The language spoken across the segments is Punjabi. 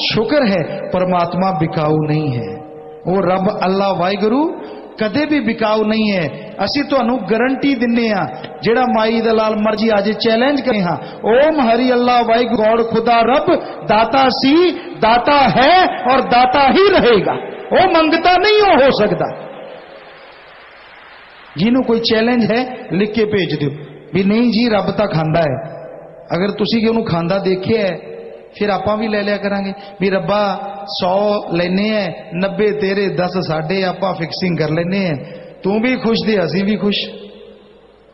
ਸ਼ੁਕਰ ਹੈ, ਪਰਮਾਤਮਾ ਵਿਕਾਊ ਨਹੀਂ ਹੈ। ਉਹ ਰੱਬ ਅੱਲਾ ਵਾਹਿਗੁਰੂ ਕਦੇ ਵੀ ਵਿਕਾਊ ਨਹੀਂ ਹੈ। ਅਸੀਂ ਤੁਹਾਨੂੰ ਗਾਰੰਟੀ ਦਿੰਨੇ ਆ ਜਿਹੜਾ ਮਾਈ ਦਾ ਲਾਲ ਮਰਜ਼ੀ ਅੱਜ ਚੈਲੰਜ ਕਰੇ ਹਾਂ। ਓਮ ਹਰੀ ਅੱਲਾ ਵਾਹਿਗੁਰੂ, ਗੋਡ ਖੁਦਾ ਰੱਬ, ਦਾਤਾ ਸੀ, ਦਾਤਾ ਹੈ ਔਰ ਦਾਤਾ ਹੀ ਰਹੇਗਾ। ਉਹ ਮੰਗਤਾ ਨਹੀਂ ਉਹ ਹੋ ਸਕਦਾ। ਜਿਹਨੂੰ ਕੋਈ ਚੈਲੰਜ ਹੈ, ਲਿਖ ਕੇ ਭੇਜ ਦਿਓ ਵੀ ਨਹੀਂ ਜੀ, ਰੱਬ ਤਾਂ ਖਾਂਦਾ ਹੈ। ਅਗਰ ਤੁਸੀਂ ਕਿ ਉਹਨੂੰ ਖਾਂਦਾ ਦੇਖਿਆ ਹੈ ਫਿਰ ਆਪਾਂ ਵੀ ਲੈ ਲਿਆ ਕਰਾਂਗੇ। ਵੀ ਰੱਬਾ 100 ਲੈਨੇ ਐ 90 ਤੇਰੇ 10 ਸਾਡੇ, ਆਪਾਂ ਫਿਕਸਿੰਗ ਕਰ ਲੈਨੇ ਐ। ਤੂੰ ਵੀ ਖੁਸ਼ ਤੇ ਅਸੀਂ ਵੀ ਖੁਸ਼।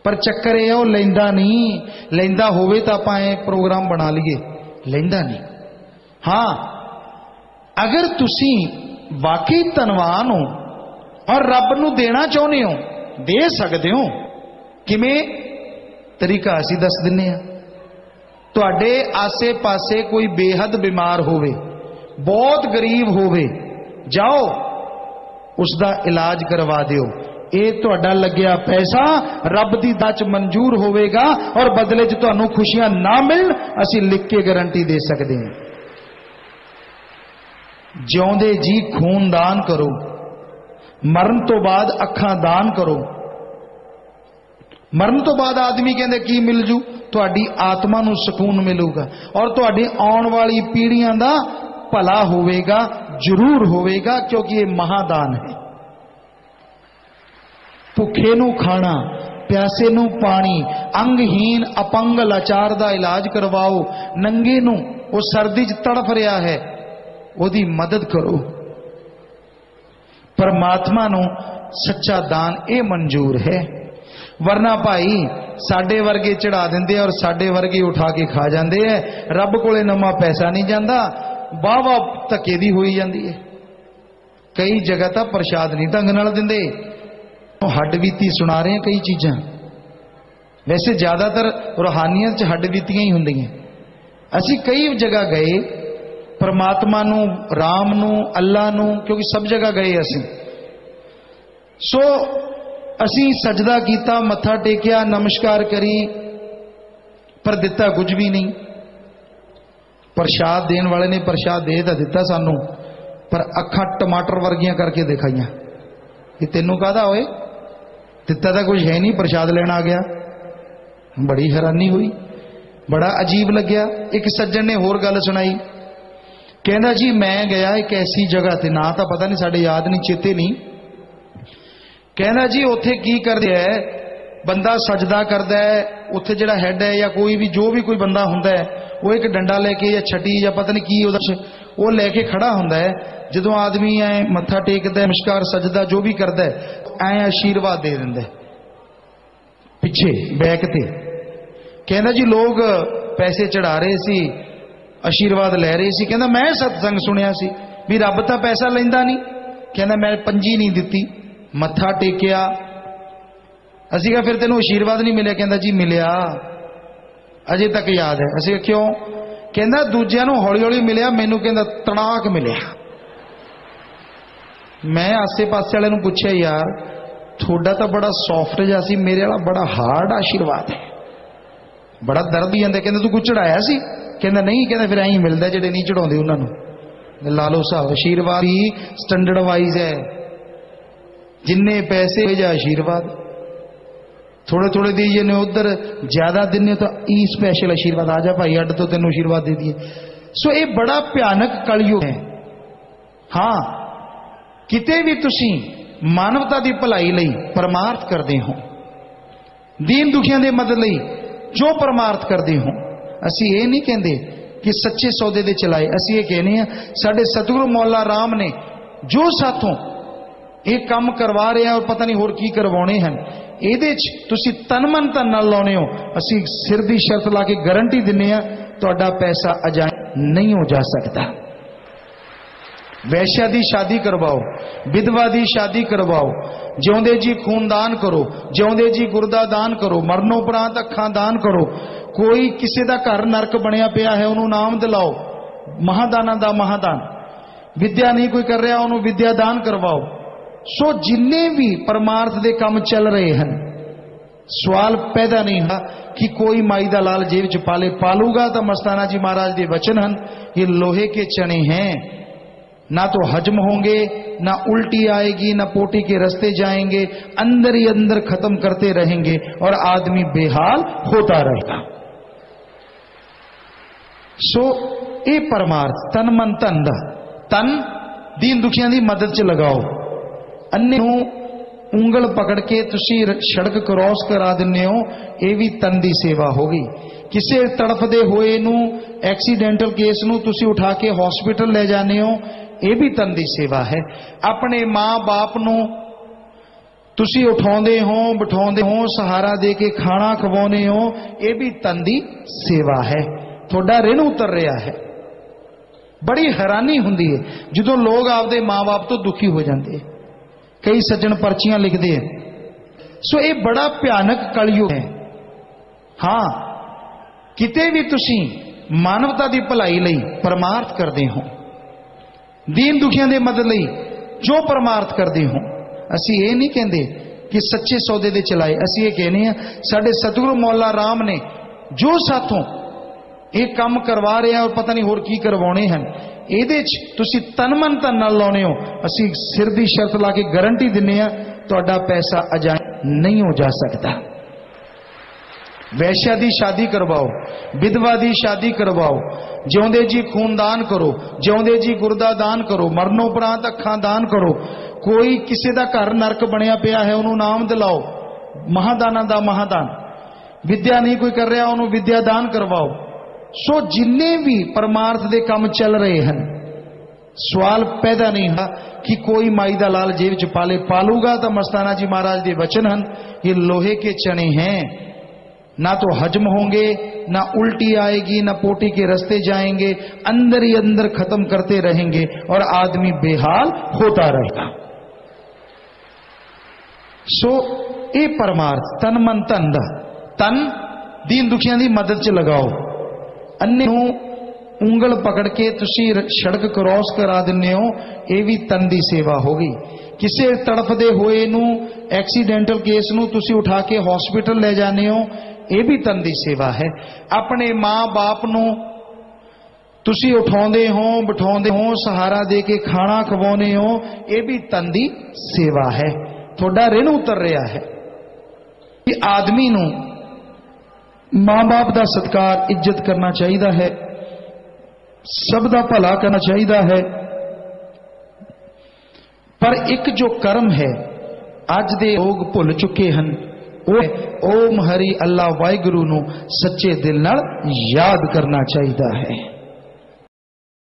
ਪਰ ਚੱਕਰ ਇਹ ਉਹ ਲੈਂਦਾ ਨਹੀਂ। ਲੈਂਦਾ ਹੋਵੇ ਤਾਂ ਆਪਾਂ ਇਹ ਪ੍ਰੋਗਰਾਮ ਬਣਾ ਲਈਏ। ਲੈਂਦਾ ਨਹੀਂ। ਹਾਂ, ਅਗਰ ਤੁਸੀਂ ਵਾਕਈ ਧਨਵਾਨ ਹੋ ਔਰ ਰੱਬ ਨੂੰ ਦੇਣਾ ਚਾਹੁੰਦੇ ਹੋ, ਦੇ ਸਕਦੇ ਹੋ। ਕਿਵੇਂ? ਤਰੀਕਾ ਅਸੀਂ ਦੱਸ ਦਿੰਨੇ ਆ। ਤੁਹਾਡੇ ਆਸੇ-ਪਾਸੇ ਕੋਈ ਬੇਹੱਦ ਬਿਮਾਰ ਹੋਵੇ, ਬਹੁਤ ਗਰੀਬ ਹੋਵੇ, ਜਾਓ ਉਸ ਦਾ ਇਲਾਜ ਕਰਵਾ ਦਿਓ। ਇਹ ਤੁਹਾਡਾ ਲੱਗਿਆ ਪੈਸਾ, ਰੱਬ ਦੀ ਦਾਚ ਮਨਜ਼ੂਰ ਹੋਵੇਗਾ ਔਰ ਬਦਲੇ 'ਚ ਤੁਹਾਨੂੰ ਖੁਸ਼ੀਆਂ ਨਾ ਮਿਲਣ, ਅਸੀਂ ਲਿਖ ਕੇ ਗਾਰੰਟੀ ਦੇ ਸਕਦੇ ਹਾਂ। ਜਿਉਂਦੇ ਜੀ ਖੂਨ ਦਾਨ ਕਰੋ, ਮਰਨ ਤੋਂ ਬਾਅਦ ਅੱਖਾਂ ਦਾਨ ਕਰੋ। ਮਰਨ ਤੋਂ ਬਾਅਦ ਆਦਮੀ ਕਹਿੰਦੇ, ਕੀ ਮਿਲ ਜੂ? ਤੁਹਾਡੀ ਆਤਮਾ ਨੂੰ ਸਕੂਨ ਮਿਲੂਗਾ ਔਰ ਤੁਹਾਡੀ ਆਉਣ ਵਾਲੀ ਪੀੜ੍ਹੀਆਂ ਦਾ ਭਲਾ ਹੋਵੇਗਾ, ਜ਼ਰੂਰ ਹੋਵੇਗਾ, ਕਿਉਂਕਿ ਇਹ ਮਹਾਦਾਨ ਹੈ। ਭੁੱਖੇ ਨੂੰ ਖਾਣਾ, ਪਿਆਸੇ ਨੂੰ ਪਾਣੀ ਅੰਗਹੀਨ ਅਪੰਗ, ਲਾਚਾਰ ਦਾ ਇਲਾਜ ਕਰਵਾਓ। ਨੰਗੇ ਨੂੰ, ਉਹ ਸਰਦੀ 'ਚ ਤੜਫ ਰਿਹਾ ਹੈ, ਉਹਦੀ ਮਦਦ ਕਰੋ। ਪਰਮਾਤਮਾ ਨੂੰ ਸੱਚਾ ਦਾਨ ਇਹ ਮਨਜ਼ੂਰ ਹੈ। ਵਰਨਾ ਭਾਈ ਸਾਡੇ ਵਰਗੇ ਚੜਾ ਦਿੰਦੇ ਔਰ ਸਾਡੇ ਵਰਗੇ ਉਠਾ ਕੇ ਖਾ ਜਾਂਦੇ ਐ ਰੱਬ ਕੋਲੇ ਨਵਾਂ ਪੈਸਾ ਨਹੀਂ ਜਾਂਦਾ ਵਾਹ ਵਾਹ ਧੱਕੇ ਦੀ ਹੋਈ ਜਾਂਦੀ ਹੈ। ਕਈ ਜਗ੍ਹਾ ਤਾਂ ਪ੍ਰਸ਼ਾਦ ਨਹੀਂ ਢੰਗ ਨਾਲ ਦਿੰਦੇ। ਉਹ ਹੱਡ ਬੀਤੀ ਸੁਣਾ ਰਹੇ ਆ ਕਈ ਚੀਜ਼ਾਂ। ਵੈਸੇ ਜ਼ਿਆਦਾਤਰ ਰੋਹਾਨੀਅਤ ਚ ਹੱਡ ਬੀਤੀਆਂ ਹੀ ਹੁੰਦੀਆਂ। ਅਸੀਂ ਕਈ ਜਗ੍ਹਾ ਗਏ, ਪਰਮਾਤਮਾ ਨੂੰ RAM ਨੂੰ, ਅੱਲਾ ਨੂੰ, ਕਿਉਂਕਿ ਸਭ ਜਗ੍ਹਾ ਗਏ ਅਸੀਂ। ਸੋ ਅਸੀਂ ਸਜਦਾ ਕੀਤਾ, ਮੱਥਾ ਟੇਕਿਆ, ਨਮਸਕਾਰ ਕਰੀ, ਪਰ ਦਿੱਤਾ ਕੁਝ ਵੀ ਨਹੀਂ। ਪ੍ਰਸ਼ਾਦ ਦੇਣ ਵਾਲੇ ਨੇ ਪ੍ਰਸ਼ਾਦ ਦੇ ਤਾਂ ਦਿੱਤਾ ਸਾਨੂੰ, ਪਰ ਅੱਖਾਂ ਟਮਾਟਰ ਵਰਗੀਆਂ ਕਰਕੇ ਦਿਖਾਈਆਂ। ਕਿ ਤੈਨੂੰ ਕਾਹਦਾ ਓਏ? ਦਿੱਤਾ ਤਾਂ ਕੁਝ ਹੈ ਨਹੀਂ, ਪ੍ਰਸ਼ਾਦ ਲੈਣ ਆ ਗਿਆ। ਬੜੀ ਹੈਰਾਨੀ ਹੋਈ। ਬੜਾ ਅਜੀਬ ਲੱਗਿਆ। ਇੱਕ ਸੱਜਣ ਨੇ ਹੋਰ ਗੱਲ ਸੁਣਾਈ। ਕਹਿੰਦਾ ਜੀ, ਮੈਂ ਗਿਆ ਇੱਕ ਐਸੀ ਜਗ੍ਹਾ ਤੇ, ਨਾ ਤਾਂ ਪਤਾ ਨਹੀਂ, ਸਾਡੇ ਯਾਦ ਨਹੀਂ, ਚੇਤੇ ਨਹੀਂ। ਕਹਿੰਦਾ ਜੀ, ਉੱਥੇ ਕੀ ਕਰਦੇ ਹੈ ਬੰਦਾ ਸਜਦਾ ਕਰਦਾ ਹੈ ਉੱਥੇ ਜਿਹੜਾ ਹੈੱਡ ਹੈ ਜਾਂ ਕੋਈ ਵੀ, ਜੋ ਵੀ ਕੋਈ ਬੰਦਾ ਹੁੰਦਾ ਹੈ ਉਹ ਇੱਕ ਡੰਡਾ ਲੈ ਕੇ ਜਾਂ ਛਟੀ ਜਾਂ ਪਤਾ ਨਹੀਂ ਕੀ ਉਹਦਾ ਸ਼- ਉਹ ਲੈ ਕੇ ਖੜਾ ਹੁੰਦਾ ਹੈ ਜਦੋਂ ਆਦਮੀ ਐ, ਮੱਥਾ ਟੇਕਦਾ ਨਮਸਕਾਰ ਸਜਦਾ, ਜੋ ਵੀ ਕਰਦਾ ਹੈ ਐ ਆਸ਼ੀਰਵਾਦ ਦੇ ਦਿੰਦਾ ਪਿੱਛੇ ਬੈਕ ਤੇ। ਕਹਿੰਦਾ ਜੀ, ਲੋਕ ਪੈਸੇ ਚੜਾ ਰਹੇ ਸੀ, ਆਸ਼ੀਰਵਾਦ ਲੈ ਰਹੇ ਸੀ। ਕਹਿੰਦਾ, ਮੈਂ ਸਤਸੰਗ ਸੁਣਿਆ ਸੀ, ਵੀ ਰੱਬ ਤਾਂ ਪੈਸਾ ਲੈਂਦਾ ਨਹੀਂ। ਕਹਿੰਦਾ, ਮੈਂ ਪੰਜੀ ਨਹੀਂ ਦਿੱਤੀ। ਮੱਥਾ ਟੇਕਿਆ। ਅਸੀਂ ਕਿਹਾ, ਫਿਰ ਤੈਨੂੰ ਆਸ਼ੀਰਵਾਦ ਨਹੀਂ ਮਿਲਿਆ? ਕਹਿੰਦਾ, ਜੀ, ਮਿਲਿਆ। ਅਜੇ ਤੱਕ ਯਾਦ ਹੈ। ਅਸੀਂ ਕਿਹਾ, ਕਿਉਂ? ਕਹਿੰਦਾ, ਦੂਜਿਆਂ ਨੂੰ ਹੌਲੀ ਹੌਲੀ ਮਿਲਿਆ, ਮੈਨੂੰ ਕਹਿੰਦਾ ਤਣਾਕ ਮਿਲਿਆ। ਮੈਂ ਆਸੇ-ਪਾਸੇ ਵਾਲਿਆਂ ਨੂੰ ਪੁੱਛਿਆ, ਯਾਰ, ਤੁਹਾਡਾ ਤਾਂ ਬੜਾ ਸੌਫਟ ਜਿਹਾ ਸੀ, ਮੇਰੇ ਵਾਲਾ ਬੜਾ ਹਾਰਡ ਆਸ਼ੀਰਵਾਦ ਹੈ। ਬੜਾ ਦਰਦ ਹੀ ਜਾਂਦਾ ਕਹਿੰਦਾ, ਤੂੰ ਕੁਝ ਚੜਾਇਆ ਸੀ? ਕਹਿੰਦਾ, ਨਹੀਂ। ਕਹਿੰਦਾ, ਫਿਰ ਐਂ ਮਿਲਦਾ, ਜਿਹੜੇ ਨਹੀਂ ਚੜਾਉਂਦੇ ਉਹਨਾਂ ਨੂੰ। ਲਾ ਲਓ ਸਾਹਿਬ ਆਸ਼ੀਰਵਾਦ ਹੀ ਸਟੈਂਡਰਡ ਵਾਈਜ਼ ਹੈ। ਜਿੰਨੇ ਪੈਸੇ ਹੋ ਜਾ ਆਸ਼ੀਰਵਾਦ ਥੋੜੇ ਥੋੜੇ ਦੇਈਏ ਨੇ ਉਧਰ ਜ਼ਿਆਦਾ ਦਿੰਨੇ ਤਾਂ ਈ ਸਪੈਸ਼ਲ ਆਸ਼ੀਰਵਾਦ ਆ ਜਾ ਭਾਈ ਅੱਡ ਤੋਂ ਤੈਨੂੰ ਆਸ਼ੀਰਵਾਦ ਦੇ ਦਈਏ ਸੋ ਇਹ ਬੜਾ ਭਿਆਨਕ ਕਲਯੁਗ ਹੈ ਹਾਂ ਕਿਤੇ ਵੀ ਤੁਸੀਂ ਮਾਨਵਤਾ ਦੀ ਭਲਾਈ ਲਈ ਪਰਮਾਰਥ ਕਰਦੇ ਹੋ ਦੀਨ ਦੁਖੀਆਂ ਦੇ ਮਦਦ ਲਈ ਜੋ ਪਰਮਾਰਥ ਕਰਦੇ ਹੋ ਅਸੀਂ ਇਹ ਨਹੀਂ ਕਹਿੰਦੇ ਕਿ ਸੱਚੇ ਸੌਦੇ ਦੇ ਚਲਾਏ ਅਸੀਂ ਇਹ ਕਹਿੰਦੇ ਆ ਸਾਡੇ ਸਤਿਗੁਰੂ ਮੌਲਾ ਰਾਮ ਨੇ ਜੋ ਸਾਥੋਂ ਇਹ ਕੰਮ ਕਰਵਾ ਰਿਹਾ ਔਰ ਪਤਾ ਨਹੀਂ ਹੋਰ ਕੀ ਕਰਵਾਉਣੇ ਹਨ। ਇਹਦੇ 'ਚ ਤੁਸੀਂ ਤਨ ਮਨ ਧਨ ਨਾਲ ਲਾਉਣੇ ਹੋ। ਅਸੀਂ ਸਿਰ ਦੀ ਸ਼ਰਤ ਲਾ ਕੇ ਗਾਰੰਟੀ ਦਿੰਨੇ ਆ, ਤੁਹਾਡਾ ਪੈਸਾ ਅਜਾ ਨਹੀਂ ਹੋ ਜਾ ਸਕਦਾ। ਵੈਸ਼ਿਆ ਦੀ ਸ਼ਾਦੀ ਕਰਵਾਓ, ਵਿਧਵਾ ਦੀ ਸ਼ਾਦੀ ਕਰਵਾਓ। ਜਿਉਂਦੇ ਜੀ ਖੂਨਦਾਨ ਕਰੋ, ਜਿਉਂਦੇ ਜੀ ਗੁਰਦਾ ਦਾਨ ਕਰੋ, ਮਰਨੋਂ ਅੱਖਾਂ ਦਾਨ ਕਰੋ। ਕੋਈ ਕਿਸੇ ਦਾ ਘਰ ਨਰਕ ਬਣਿਆ ਪਿਆ ਹੈ, ਉਹਨੂੰ ਨਾਮ ਦਿਲਾਓ। ਮਹਾਦਾਨਾਂ ਦਾ ਮਹਾਦਾਨ। ਵਿਦਿਆ ਨਹੀਂ ਕੋਈ ਕਰ ਰਿਹਾ, ਉਹਨੂੰ ਵਿਦਿਆ ਦਾਨ ਕਰਵਾਓ। ਸੋ ਜਿੰਨੇ ਵੀ ਪਰਮਾਰਥ ਦੇ ਕੰਮ ਚੱਲ ਰਹੇ ਹਨ ਸਵਾਲ ਪੈਦਾ ਨਹੀਂ ਹੁੰਦਾ ਕਿ ਕੋਈ ਮਾਈ ਦਾ ਲਾਲ ਜੇਬ ਚ ਪਾਲੇ ਪਾਲੂਗਾ ਤਾਂ ਮਸਤਾਨਾ ਜੀ ਮਹਾਰਾਜ ਦੇ ਵਚਨ ਹਨ ਇਹ ਲੋਹੇ के चने हैं ना तो हजम होंगे ना उल्टी आएगी ना पोटी के रास्ते जाएंगे अंदर ही अंदर खत्म करते रहेंगे और आदमी बेहाल होता रहेगा ਸੋ ਇਹ ਪਰਮਾਰਥ ਤਨ ਮਨ ਧਨ ਦਾ ਤਨ ਦੀਨ ਦੁਖੀਆਂ ਦੀ ਮਦਦ 'ਚ ਲਗਾਓ ਅੰਨੇ ਨੂੰ ਉਂਗਲ ਪਕੜ ਕੇ ਤੁਸੀਂ ਰ- ਸੜਕ ਕ੍ਰਾਸ ਕਰਾ ਦਿੰਦੇ ਹੋ, ਇਹ ਵੀ ਤਨ ਦੀ ਸੇਵਾ ਹੋ ਗਈ। ਕਿਸੇ ਤੜਫਦੇ ਹੋਏ ਨੂੰ ਐਕਸੀਡੈਂਟਲ ਕੇਸ ਨੂੰ ਤੁਸੀਂ ਉਠਾ ਕੇ ਹਸਪੀਟਲ ਲੈ ਜਾਂਦੇ ਹੋ, ਇਹ ਵੀ ਤਨ ਦੀ ਸੇਵਾ ਹੈ। ਆਪਣੇ ਮਾਂ-ਬਾਪ ਨੂੰ ਤੁਸੀਂ ਉਠਾਉਂਦੇ ਹੋ, ਬਿਠਾਉਂਦੇ ਹੋ, ਸਹਾਰਾ ਦੇ ਕੇ ਖਾਣਾ ਖਵਾਉਂਦੇ ਹੋ, ਇਹ ਵੀ ਤਨ ਦੀ ਸੇਵਾ ਹੈ। ਤੁਹਾਡਾ ਰਿਣ ਉਤਰ ਰਿਹਾ ਹੈ। ਬੜੀ ਹੈਰਾਨੀ ਹੁੰਦੀ ਹੈ। ਜਦੋਂ ਲੋਕ ਆਪਦੇ ਮਾਂ ਬਾਪ ਤੋਂ ਦੁਖੀ ਹੋ ਜਾਂਦੇ ਹੈ। ਕਈ ਸੱਜਣ ਪਰਚੀਆਂ ਲਿਖਦੇ ਹੈ ਸੋ ਇਹ ਬੜਾ ਭਿਆਨਕ ਕਲਯੁਗ ਹੈ। ਹਾਂ, ਕਿਤੇ ਵੀ ਤੁਸੀਂ ਮਾਨਵਤਾ ਦੀ ਭਲਾਈ ਲਈ ਪਰਮਾਰਥ ਕਰਦੇ ਹੋ, ਦੀਨ ਦੁਖੀਆਂ ਦੇ ਮਦਦ ਲਈ ਜੋ ਪਰਮਾਰਥ ਕਰਦੇ ਹੋ, ਅਸੀਂ ਇਹ ਨਹੀਂ ਕਹਿੰਦੇ ਕਿ ਸੱਚੇ ਸੌਦੇ ਦੇ ਚਲਾਏ। ਅਸੀਂ ਇਹ ਕਹਿੰਦੇ ਆ ਸਾਡੇ ਸਤਿਗੁਰੂ ਮੌਲਾ ਰਾਮ ਨੇ ਜੋ ਸਾਥੋਂ ਇਹ ਕੰਮ ਕਰਵਾ ਰਹੇ ਰਿਹਾ ਔਰ ਪਤਾ ਨਹੀਂ ਹੋਰ ਕੀ ਕਰਵਾਉਣੇ ਹਨ। ਇਹਦੇ 'ਚ ਤੁਸੀਂ ਤਨ ਮਨ ਧਨ ਨਾਲ ਲਾਉਣੇ ਹੋ। ਅਸੀਂ ਸਿਰ ਦੀ ਸ਼ਰਤ ਲਾ ਕੇ ਗਾਰੰਟੀ ਦਿੰਨੇ ਆ, ਤੁਹਾਡਾ ਪੈਸਾ ਅਜਾ ਨਹੀਂ ਹੋ ਜਾ ਸਕਦਾ। ਵੈਸ਼ਿਆ ਦੀ ਸ਼ਾਦੀ ਕਰਵਾਓ, ਵਿਧਵਾ ਦੀ ਸ਼ਾਦੀ ਕਰਵਾਓ, ਜਿਉਂਦੇ ਜੀ ਖੂਨਦਾਨ ਕਰੋ, ਜਿਉਂਦੇ ਜੀ ਗੁਰਦਾ ਦਾਨ ਕਰੋ, ਮਰਨੋਂ ਉਪਰੰਤ ਅੱਖਾਂ ਦਾਨ ਕਰੋ, ਕੋਈ ਕਿਸੇ ਦਾ ਘਰ ਨਰਕ ਬਣਿਆ ਪਿਆ ਹੈ, ਉਹਨੂੰ ਨਾਮ ਦਿਲਾਓ। ਮਹਾਦਾਨਾਂ ਦਾ ਮਹਾਦਾਨ। ਵਿਦਿਆ ਨਹੀਂ ਕੋਈ ਕਰ ਰਿਹਾ, ਉਹਨੂੰ ਵਿਦਿਆ ਦਾਨ ਕਰਵਾਓ। ਸੋ ਜਿੰਨੇ ਵੀ ਪਰਮਾਰਥ ਦੇ ਕੰਮ ਚੱਲ ਰਹੇ ਹਨ ਸਵਾਲ ਪੈਦਾ ਨਹੀਂ ਹੁੰਦਾ ਕਿ ਕੋਈ ਮਾਈ ਦਾ ਲਾਲ ਜੇਬ ਚ ਪਾਲੇ ਪਾਲੂਗਾ ਤਾਂ ਮਸਤਾਨਾ ਜੀ ਮਹਾਰਾਜ ਦੇ ਵਚਨ ਹਨ ਇਹ ਲੋਹੇ के चने हैं ना तो हजम होंगे ना उल्टी आएगी ना पोटी के रास्ते जाएंगे अंदर ही अंदर खत्म करते रहेंगे और आदमी बेहाल होता रहेगा ਸੋ ਇਹ ਪਰਮਾਰਥ ਤਨ ਮਨ ਧਨ ਦਾ ਤਨ ਦੀਨ ਦੁਖੀਆਂ ਦੀ ਮਦਦ 'ਚ ਲਗਾਓ ਅੰਨੇ ਨੂੰ ਉਂਗਲ ਪਕੜ ਕੇ ਤੁਸੀਂ ਸੜਕ ਕ੍ਰਾਸ ਕਰਾ ਦਿੰਦੇ ਹੋ, ਇਹ ਵੀ ਤਨ ਦੀ ਸੇਵਾ ਹੋ ਗਈ। ਕਿਸੇ ਤੜਫਦੇ ਹੋਏ ਨੂੰ ਐਕਸੀਡੈਂਟਲ ਕੇਸ ਨੂੰ ਤੁਸੀਂ ਉਠਾ ਕੇ ਹਸਪੀਟਲ ਲੈ ਜਾਂਦੇ ਹੋ, ਇਹ ਵੀ ਤਨ ਦੀ ਸੇਵਾ ਹੈ। ਆਪਣੇ ਮਾਂ-ਬਾਪ ਨੂੰ ਤੁਸੀਂ ਉਠਾਉਂਦੇ ਹੋ, ਬਿਠਾਉਂਦੇ ਹੋ, ਸਹਾਰਾ ਦੇ ਕੇ ਖਾਣਾ ਖਵਾਉਂਦੇ ਹੋ, ਇਹ ਵੀ ਤਨ ਦੀ ਸੇਵਾ ਹੈ। ਤੁਹਾਡਾ ਰਿਣ ਉਤਰ ਰਿਹਾ ਹੈ। ਕਿ ਆਦਮੀ ਨੂੰ ਮਾਂ-ਬਾਪ ਦਾ ਸਤਕਾਰ ਇੱਜ਼ਤ ਕਰਨਾ ਚਾਹੀਦਾ ਹੈ। ਸਭ ਦਾ ਭਲਾ ਕਰਨਾ ਚਾਹੀਦਾ ਹੈ। ਪਰ ਇੱਕ ਜੋ ਕਰਮ ਹੈ, ਅੱਜ ਦੇ ਲੋਕ ਭੁੱਲ ਚੁੱਕੇ ਹਨ, ਉਹ ਓਮ ਹਰੀ ਅੱਲਾ ਵਾਹਿਗੁਰੂ ਨੂੰ ਸੱਚੇ ਦਿਲ ਨਾਲ ਯਾਦ ਕਰਨਾ ਚਾਹੀਦਾ ਹੈ।